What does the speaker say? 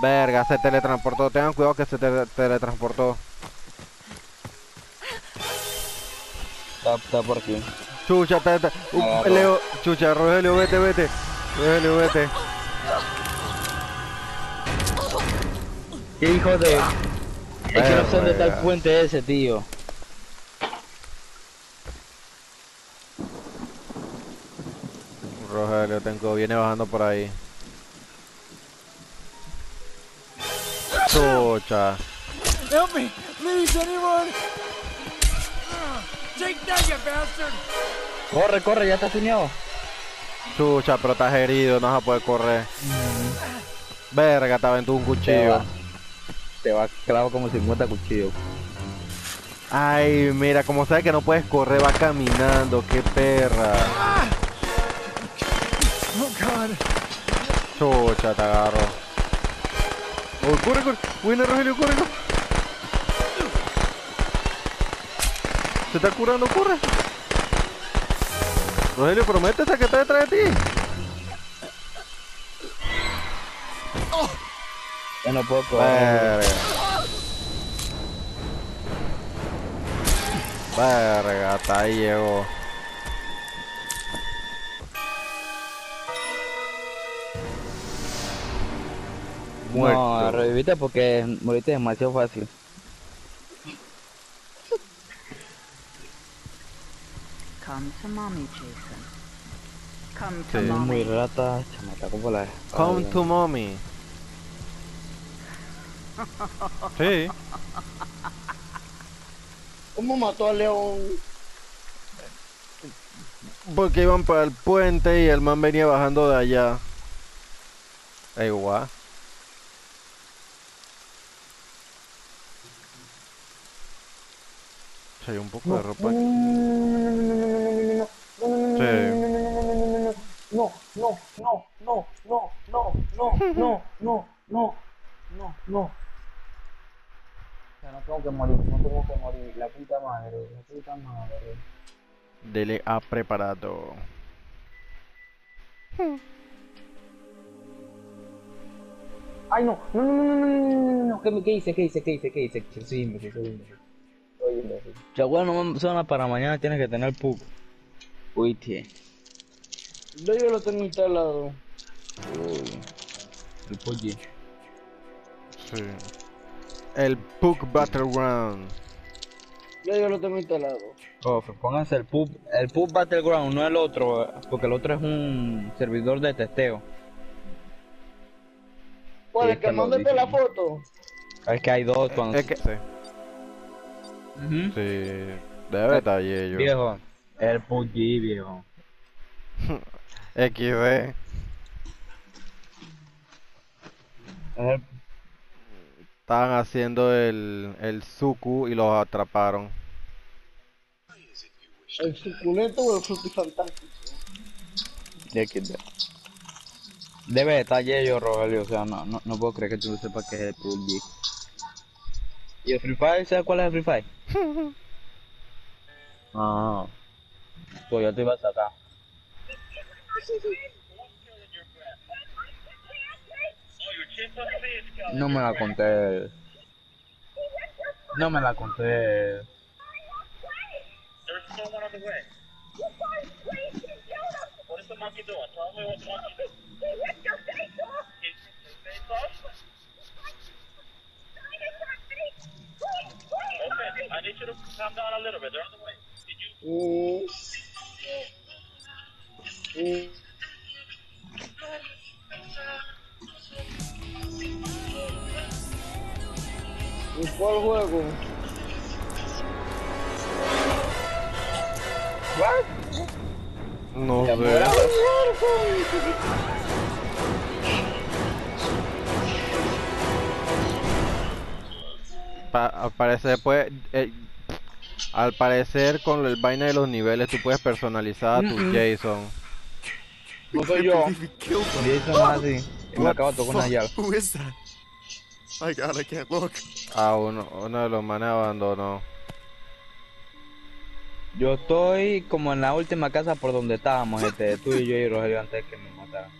Verga, se teletransportó. Tengan cuidado que se tele- teletransportó. Está, está por aquí. Chucha, te, te- uh, Agarró. Leo, chucha, Rogelio, vete, vete. Rogelio, vete. ¿Qué hijo de...? Es que no sé dónde está el puente ese, tío. Rogelio, tengo, viene bajando por ahí. Chucha. Help me! Please, anyone! Take that, you bastard! Corre, corre, ya está tuneado. Chucha, pero estás herido, no vas a poder correr. Verga, te aventó un Te cuchillo. va, te va clavo como 50 cuchillos. Ay, mira, como sabes que no puedes correr, va caminando, qué perra. Oh, God. Chucha, te agarro. Oh, corre, corre. Buena, Rogelio, corre, corre. Se está curando, corre. Rogelio, promete que está detrás de ti. Ya no puedo correr. Verga. Verga, hasta ahí llegó. No, reviviste porque moriste demasiado fácil. Come to mommy, Jason. Come to Sí. Mommy. muy rata, se me atacó por la Come to mommy. Sí. ¿Cómo mató a León? Porque iban para el puente y el man venía bajando de allá. Ey, hay un poco de ropa aquí. No, no, no, no, no, no, no, no, no, no, no, no. O sea, no tengo que morir, no tengo que morir. La puta madre, la puta madre. Dele a preparado. Ay, no, no, no, no, no, no, no, no, no, ¿qué, me- qué hice, qué hice, qué hice, qué hice? Soy imbécil, Chagua, no zona para mañana tienes que tener pub. Uy, tío. Yo ya lo tengo instalado. Uy. El pollo. Sí. El Puck Battleground. Ya yo lo tengo instalado. Profe, pónganse el pub, el pub Battleground, no el otro, eh, porque el otro es un servidor de testeo. ¿Cuál? Sí, ¿El que mandaste la foto? Es que hay dos cuando... Es que. Sí. Ujú. Sí. Debe estar yo. Viejo, el PUBG, viejo. XD. El- Estaban haciendo el, el Suku y los atraparon. ¿El suculento o el frutifantástico? de XD. Debe de estar yo, Rogelio, o sea, no, no, no puedo creer que tú no sepas qué es el PUBG. ¿Y el Free Fire? ¿Sabes cuál es el Free Fire? ah, pues ya te a. No me la conté. No me la conté. What is the monkey doing? Tell me what's monkey doing. need you calm down a little bit. They're on the way. Did you? Mm. Mm. ¿Y cuál juego? ¿Cuál? No veo. Pa- al parecer puede, eh, al parecer con el vaina de los niveles tú puedes personalizar a tu Jason. No soy yo. Jason así. Y me acabo de tocar una llave. Who is that? My God, I can't look. Ah, uno, uno de los manes abandonó. Yo estoy como en la última casa por donde estábamos, este, tú y yo y Rogelio antes que me mataran.